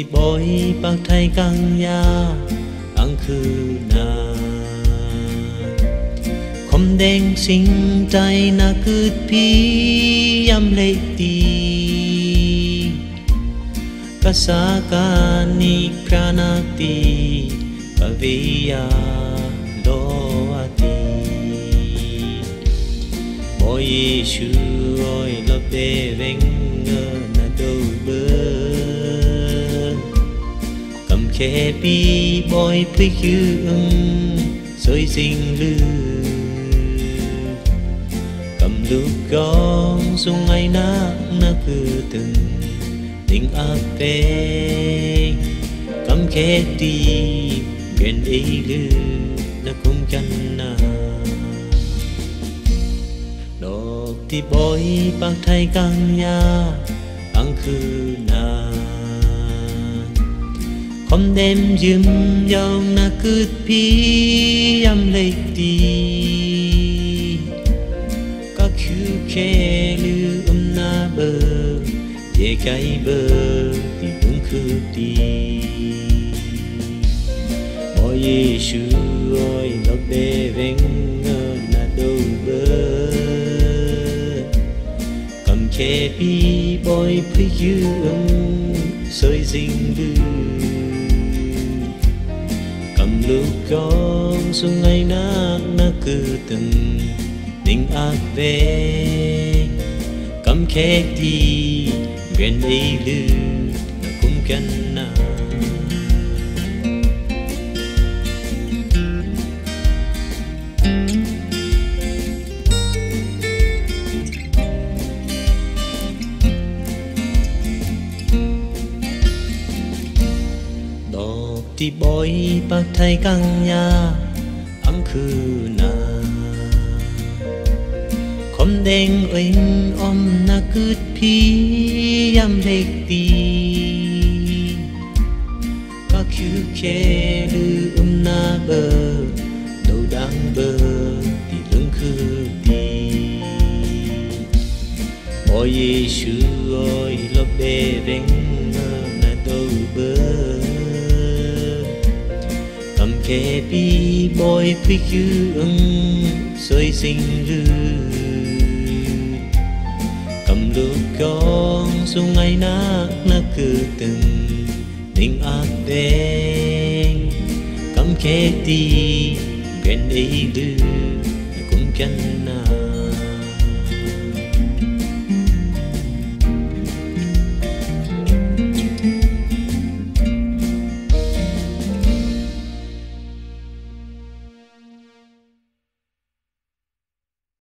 สิบอยปากไทยกังยา อังคือนาคมแดงสิงใจนาคืดพี่ยำเลยตีกษากานิพรานาตีปวิยาโลอาตีบอยชูอยลบเดเวง oi lo de veng khe bi boy phi hương soi sinh lư. Cầm lúc con sung ai nát nát cứ từng, tình áp về cầm khe đi gần ý lư na cũng chân na đọc thì boy bác thay căng nhà ăn khư na Hôm đêm dừng dòng na cứ pi âm lấy đi có khứ khe lưu âm na bờ để cái bờ thì đúng khứ đi Ôi Giêsu ơi lọc đê veng na đâu bờ. Cầm khe pi bôi phi dương soi dinh lưu lúc con xuống ngày nát na cứ từng tình ác về. Cầm khét đi gần ấy lư na boy bác thay căng nhà ấm khư na khom đen oanh om na cứ pi yam lek ti các khứ khe lư um na bờ đầu đang bờ thì lưng khư ti ôi Giêsu ơi lo bê veng kẻ bi bôi phi dương soi sinh lư cầm lúc con xuống ngày nát na cứ từng tình ác đen. Cầm kẻ ti gần ấy lư cũng chân nào.